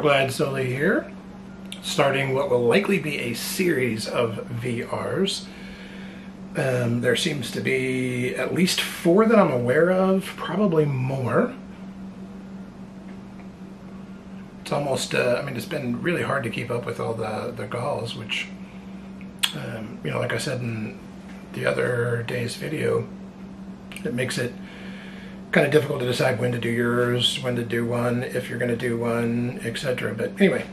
Glad Sully here, starting what will likely be a series of VRs. Um, there seems to be at least four that I'm aware of, probably more. It's almost, uh, I mean, it's been really hard to keep up with all the, the GAWs, which, um, you know, like I said in the other day's video, it makes it kind of difficult to decide when to do yours, when to do one, if you're going to do one, etc. But anyway,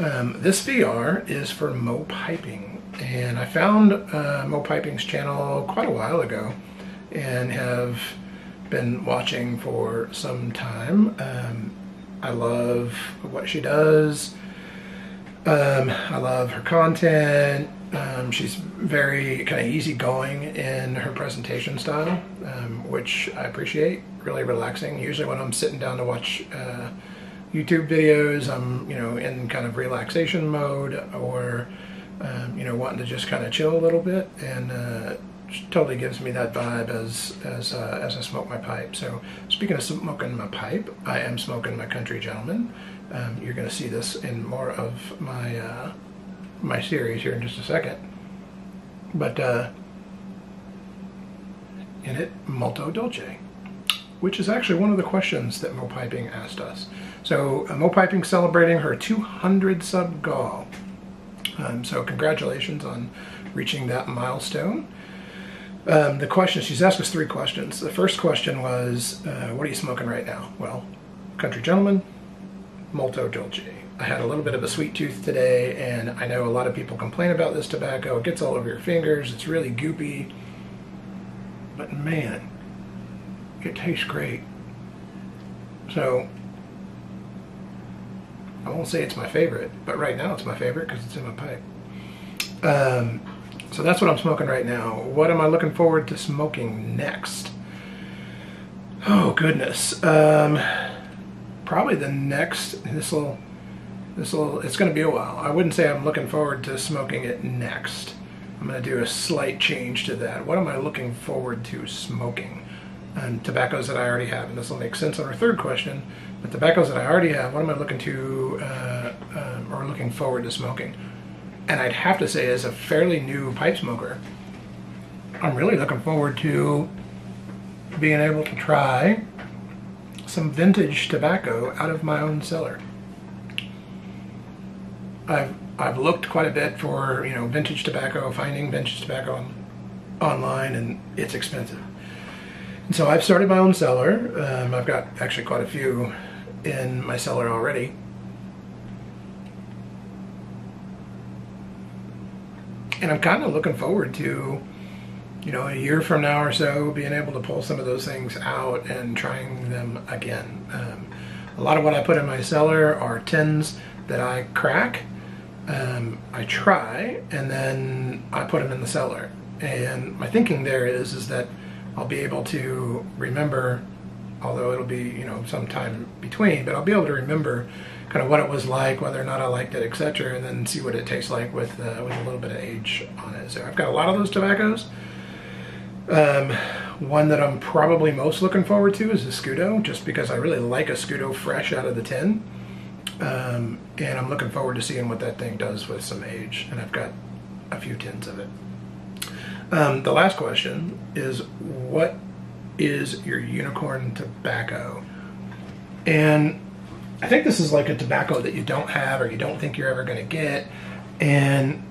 um, this VR is for Mo Piping, and I found uh, Mo Piping's channel quite a while ago, and have been watching for some time. Um, I love what she does. Um, I love her content. Um, she's very kind of easygoing in her presentation style, um, which I appreciate. Really relaxing. Usually, when I'm sitting down to watch uh, YouTube videos, I'm you know in kind of relaxation mode or um, you know wanting to just kind of chill a little bit, and uh, totally gives me that vibe as as uh, as I smoke my pipe. So speaking of smoking my pipe, I am smoking my Country Gentleman. Um, you're going to see this in more of my uh, my series here in just a second. But uh, in it, molto dolce, which is actually one of the questions that Mo Piping asked us. So uh, Mo Piping celebrating her 200 sub goal. Um, so congratulations on reaching that milestone. Um, the question, she's asked us three questions. The first question was, uh, what are you smoking right now? Well, Country Gentleman, Molto Dolce. I had a little bit of a sweet tooth today, and I know a lot of people complain about this tobacco. It gets all over your fingers, it's really goopy. But man, it tastes great. So, I won't say it's my favorite, but right now it's my favorite because it's in my pipe. Um, so that's what I'm smoking right now. What am I looking forward to smoking next? Oh goodness. Um, probably the next, this will, this will, it's going to be a while. I wouldn't say I'm looking forward to smoking it next. I'm going to do a slight change to that. What am I looking forward to smoking? And tobaccos that I already have, and this will make sense on our third question. But tobaccos that I already have, what am I looking to, uh, um, or looking forward to smoking? And I'd have to say, as a fairly new pipe smoker, I'm really looking forward to being able to try some vintage tobacco out of my own cellar. I've I've looked quite a bit for you know vintage tobacco, finding vintage tobacco on, online, and it's expensive. And so I've started my own cellar. Um, I've got actually quite a few in my cellar already. And I'm kind of looking forward to, you know, a year from now or so, being able to pull some of those things out and trying them again. Um, a lot of what I put in my cellar are tins that I crack, um, I try, and then I put them in the cellar. And my thinking there is is that I'll be able to remember, although it'll be you know some time between, but I'll be able to remember kind of what it was like, whether or not I liked it, etc., and then see what it tastes like with uh, with a little bit of age on it. So I've got a lot of those tobaccos. Um, one that I'm probably most looking forward to is Escudo, just because I really like Escudo fresh out of the tin. Um, and I'm looking forward to seeing what that thing does with some age. And I've got a few tins of it. Um, the last question is what is your unicorn tobacco? And I think this is like a tobacco that you don't have or you don't think you're ever going to get. And,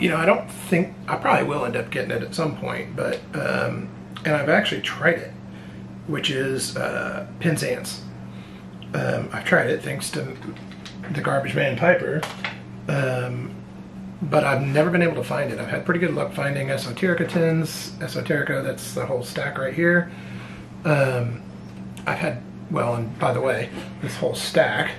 you know, I don't think, I probably will end up getting it at some point, but, um, and I've actually tried it, which is uh, Penzance. Um, I've tried it thanks to the Garbage Man Piper, um, but I've never been able to find it. I've had pretty good luck finding Esoterica tins, Esoterica, that's the whole stack right here. Um, I've had well, and by the way, this whole stack,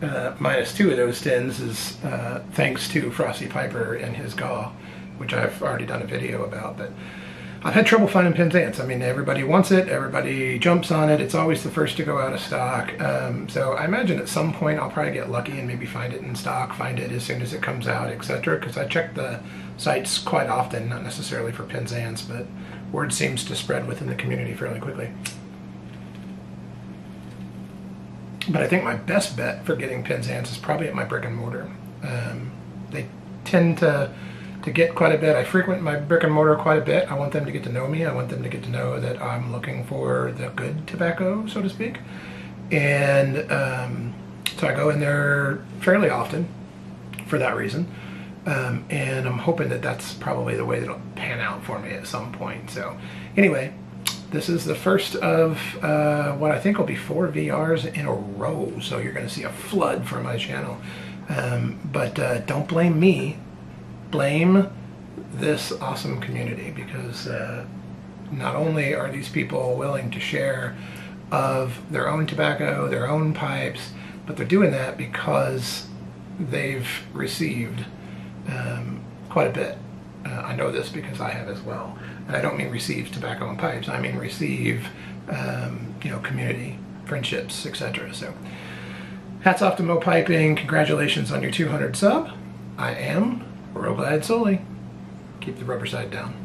uh, minus two of those tins, is uh, thanks to Frosty Piper and his GAW, which I've already done a video about. But I've had trouble finding Penzance. I mean, everybody wants it, everybody jumps on it. It's always the first to go out of stock. Um, so I imagine at some point I'll probably get lucky and maybe find it in stock, find it as soon as it comes out, etc. Because I check the sites quite often, not necessarily for Penzance, but word seems to spread within the community fairly quickly. but I think my best bet for getting Penzance is probably at my brick and mortar. Um, they tend to to get quite a bit. I frequent my brick and mortar quite a bit. I want them to get to know me. I want them to get to know that I'm looking for the good tobacco, so to speak. And um, so I go in there fairly often for that reason. Um, and I'm hoping that that's probably the way that it'll pan out for me at some point. So anyway, this is the first of uh, what I think will be four VRs in a row. So you're going to see a flood from my channel. Um, but uh, don't blame me. Blame this awesome community because uh, not only are these people willing to share of their own tobacco, their own pipes, but they're doing that because they've received um, quite a bit. Uh, I know this because I have as well and I don't mean receive tobacco and pipes, I mean receive, um, you know, community, friendships, etc. So hats off to Mo Piping. Congratulations on your 200 sub. I am Road Glide Sully. Keep the rubber side down.